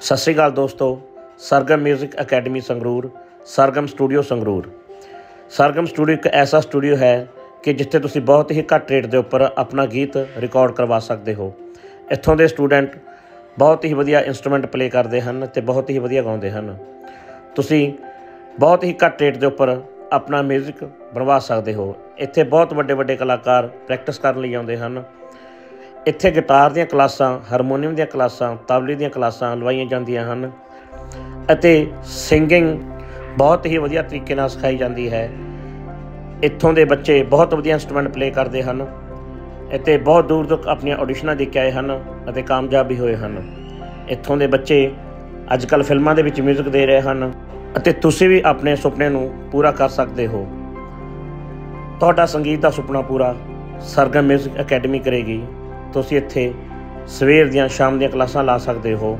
ਸਤਿ ਸ਼੍ਰੀ ਅਕਾਲ ਦੋਸਤੋ Sargam 뮤직 academy Sangrur Sargam studio Sangrur Sargam studio ਇੱਕ ਐਸਾ ਸਟੂਡੀਓ ਹੈ ਕਿ ਜਿੱਥੇ ਤੁਸੀਂ ਬਹੁਤ ਹੀ ਘੱਟ ਰੇਟ ਦੇ ਉੱਪਰ ਆਪਣਾ ਗੀਤ ਰਿਕਾਰਡ ਕਰਵਾ ਸਕਦੇ ਹੋ ਇੱਥੋਂ ਦੇ ਸਟੂਡੈਂਟ ਬਹੁਤ ਹੀ ਵਧੀਆ ਇਨਸਟਰੂਮੈਂਟ ਪਲੇ ਕਰਦੇ ਹਨ ਤੇ ਬਹੁਤ ਹੀ ਵਧੀਆ ਗਾਉਂਦੇ ਹਨ ਤੁਸੀਂ ਬਹੁਤ ਹੀ ਘੱਟ ਰੇਟ ਦੇ ਉੱਪਰ ਆਪਣਾ 뮤직 ਬਣਵਾ ਸਕਦੇ ਹੋ ਇੱਥੇ ਬਹੁਤ ਵੱਡੇ ਵੱਡੇ ਕਲਾਕਾਰ ਪ੍ਰੈਕਟਿਸ ਕਰਨ ਲਈ ਆਉਂਦੇ ਹਨ ਇੱਥੇ ਗਿਟਾਰ ਦੀਆਂ ਕਲਾਸਾਂ ਹਾਰਮੋਨੀਅਮ ਦੀਆਂ ਕਲਾਸਾਂ ਤਬਲੇ ਦੀਆਂ ਕਲਾਸਾਂ ਲਵਾਈਆਂ ਜਾਂਦੀਆਂ ਹਨ ਅਤੇ ਸਿੰਗਿੰਗ ਬਹੁਤ ਹੀ ਵਧੀਆ ਤਰੀਕੇ ਨਾਲ ਸਿਖਾਈ ਜਾਂਦੀ ਹੈ ਇੱਥੋਂ ਦੇ ਬੱਚੇ ਬਹੁਤ ਵਧੀਆ ਇਨਸਟਰੂਮੈਂਟ ਪਲੇ ਕਰਦੇ ਹਨ ਇੱਥੇ ਬਹੁਤ ਦੂਰ ਤੱਕ ਆਪਣੀਆਂ ਆਡੀਸ਼ਨਾਂ ਦੇ ਕੇ ਆਏ ਹਨ ਅਤੇ ਕਾਮਯਾਬ ਵੀ ਹੋਏ ਹਨ ਇੱਥੋਂ ਦੇ ਬੱਚੇ ਅੱਜ ਕੱਲ ਫਿਲਮਾਂ ਦੇ ਵਿੱਚ 뮤직 ਦੇ ਰਹੇ ਹਨ ਅਤੇ ਤੁਸੀਂ ਵੀ ਆਪਣੇ ਸੁਪਨੇ ਨੂੰ ਪੂਰਾ ਕਰ ਸਕਦੇ ਹੋ ਤੁਹਾਡਾ ਸੰਗੀਤ ਦਾ ਸੁਪਨਾ ਪੂਰਾ ਸਰਗਮ 뮤직 ਅਕੈਡਮੀ ਕਰੇਗੀ ਤੁਸੀਂ ਇੱਥੇ ਸਵੇਰ ਦੀਆਂ ਸ਼ਾਮ ਦੀਆਂ ਕਲਾਸਾਂ ਲਾ ਸਕਦੇ ਹੋ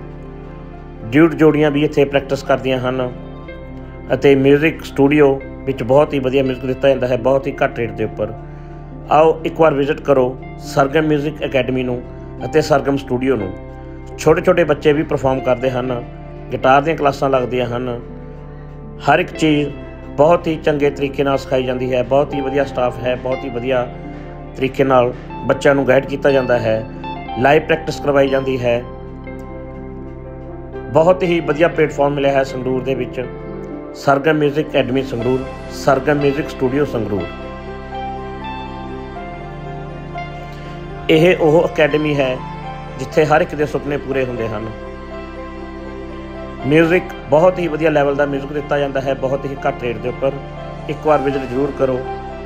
ਡਿਊਟ ਜੋੜੀਆਂ ਵੀ ਇੱਥੇ ਪ੍ਰੈਕਟਿਸ ਕਰਦੀਆਂ ਹਨ ਅਤੇ 뮤직 ਸਟੂਡੀਓ ਵਿੱਚ ਬਹੁਤ ਹੀ ਵਧੀਆ 뮤직 ਦਿੱਤਾ ਜਾਂਦਾ ਹੈ ਬਹੁਤ ਹੀ ਘੱਟ ਰੇਟ ਦੇ ਉੱਪਰ ਆਓ ਇੱਕ ਵਾਰ ਵਿਜ਼ਿਟ ਕਰੋ ਸਰਗਮ 뮤직 ਅਕੈਡਮੀ ਨੂੰ ਅਤੇ ਸਰਗਮ ਸਟੂਡੀਓ ਨੂੰ ਛੋਟੇ ਛੋਟੇ ਬੱਚੇ ਵੀ ਪਰਫਾਰਮ ਕਰਦੇ ਹਨ ਗਿਟਾਰ ਦੀਆਂ ਕਲਾਸਾਂ ਲੱਗਦੀਆਂ ਹਨ ਹਰ ਇੱਕ ਚੀਜ਼ ਬਹੁਤ ਹੀ ਚੰਗੇ ਤਰੀਕੇ ਨਾਲ ਸਿਖਾਈ ਜਾਂਦੀ ਹੈ ਬਹੁਤ ਹੀ ਵਧੀਆ ਸਟਾਫ ਹੈ ਬਹੁਤ ਹੀ ਵਧੀਆ ਤਰੀਕੇ ਨਾਲ ਬੱਚਿਆਂ ਨੂੰ ਗਾਈਡ ਕੀਤਾ ਜਾਂਦਾ ਹੈ ਲਾਈਵ ਪ੍ਰੈਕਟਿਸ ਕਰਵਾਈ ਜਾਂਦੀ ਹੈ ਬਹੁਤ ਹੀ ਵਧੀਆ ਪਲੇਟਫਾਰਮ ਮਿਲਿਆ ਹੈ ਸੰਗਰੂਰ ਦੇ ਵਿੱਚ ਸਰਗਮ 뮤직 ਅਕੈਡਮੀ ਸੰਗਰੂਰ ਸਰਗਮ 뮤직 ਸਟੂਡੀਓ ਸੰਗਰੂਰ ਇਹ ਉਹ ਅਕੈਡਮੀ ਹੈ ਜਿੱਥੇ ਹਰ ਇੱਕ ਦੇ ਸੁਪਨੇ ਪੂਰੇ ਹੁੰਦੇ ਹਨ 뮤직 ਬਹੁਤ ਹੀ ਵਧੀਆ ਲੈਵਲ ਦਾ 뮤직 ਦਿੱਤਾ ਜਾਂਦਾ ਹੈ ਬਹੁਤ ਹੀ ਘੱਟ ਰੇਟ ਦੇ ਉੱਪਰ ਇੱਕ ਵਾਰ ਵਿਜ਼ਿਟ ਜ਼ਰੂਰ ਕਰੋ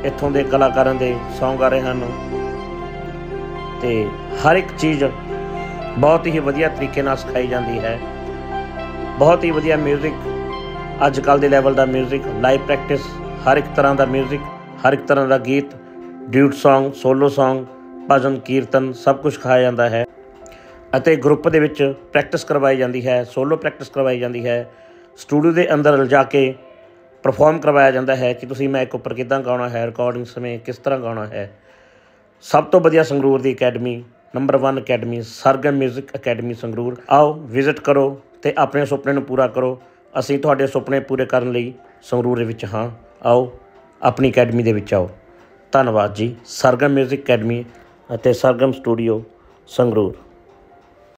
ਇੱਥੋਂ ਦੇ ਕਲਾਕਾਰਾਂ ਦੇ Song ਆ ਰਹੇ ਹਨ ਤੇ ਹਰ ਇੱਕ ਚੀਜ਼ ਬਹੁਤ ਹੀ ਵਧੀਆ ਤਰੀਕੇ ਨਾਲ ਸਿਖਾਈ ਜਾਂਦੀ ਹੈ ਬਹੁਤ ਹੀ ਵਧੀਆ 뮤직 ਅੱਜ ਕੱਲ ਦੇ ਲੈਵਲ ਦਾ 뮤직 ਲਾਈਵ ਪ੍ਰੈਕਟਿਸ ਹਰ ਇੱਕ ਤਰ੍ਹਾਂ ਦਾ 뮤직 ਹਰ ਇੱਕ ਤਰ੍ਹਾਂ ਦਾ ਗੀਤ ਡਿਊਟ Song ਸੋਲੋ Song ਭਜਨ ਕੀਰਤਨ ਸਭ ਕੁਝ ਸਿਖਾਇਆ ਜਾਂਦਾ ਹੈ ਅਤੇ ਗਰੁੱਪ ਦੇ ਵਿੱਚ ਪ੍ਰੈਕਟਿਸ ਕਰਵਾਈ ਜਾਂਦੀ ਹੈ ਸੋਲੋ ਪ੍ਰੈਕਟਿਸ ਕਰਵਾਈ ਜਾਂਦੀ ਹੈ ਸਟੂਡੀਓ ਦੇ ਅੰਦਰ ਲਿਜਾ ਕੇ ਪਰਫਾਰਮ ਕਰਵਾਇਆ ਜਾਂਦਾ ਹੈ ਕਿ ਤੁਸੀਂ ਮੈਕ ਉੱਪਰ ਕਿਦਾਂ ਗਾਉਣਾ ਹੈ ਰਿਕਾਰਡਿੰਗ ਸਮੇਂ ਕਿਸ ਤਰ੍ਹਾਂ ਗਾਉਣਾ ਹੈ ਸਭ ਤੋਂ ਵਧੀਆ ਸੰਗਰੂਰ ਦੀ academy number 1 academy Sargam 뮤직 academy Sangrur ਆਓ ਵਿਜ਼ਿਟ ਕਰੋ ਤੇ ਆਪਣੇ ਸੁਪਨੇ ਨੂੰ ਪੂਰਾ ਕਰੋ ਅਸੀਂ ਤੁਹਾਡੇ ਸੁਪਨੇ ਪੂਰੇ ਕਰਨ ਲਈ ਸੰਗਰੂਰ ਦੇ ਵਿੱਚ ਹਾਂ ਆਓ ਆਪਣੀ ਅਕੈਡਮੀ ਦੇ ਵਿੱਚ ਆਓ ਧੰਨਵਾਦ ਜੀ ਸਰਗਮ 뮤직 ਅਕੈਡਮੀ ਅਤੇ ਸਰਗਮ ਸਟੂਡੀਓ ਸੰਗਰੂਰ